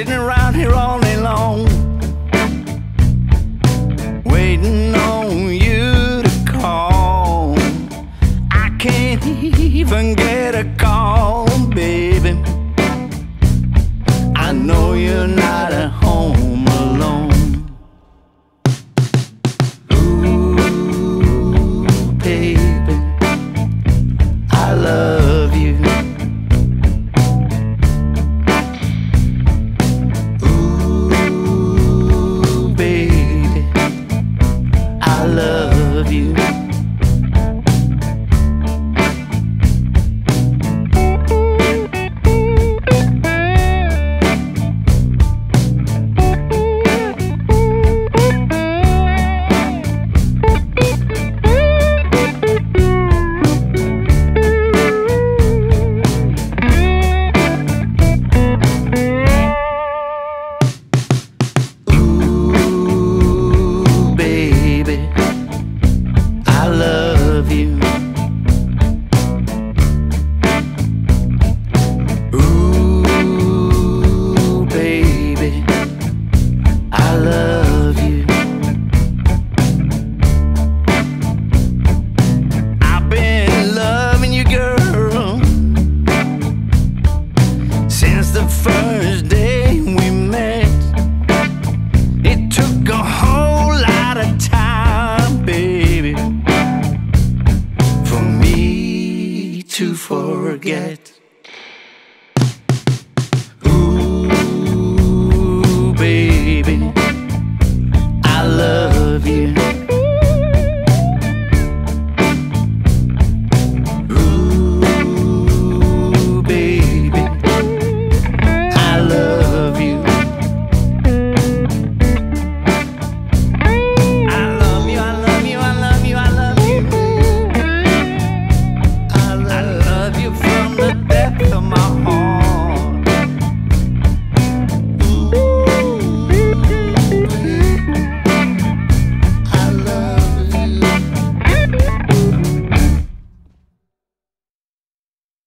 sitting around here all day long, waiting on you to call. I can't even get a call, baby. I know you're not at home you. to forget.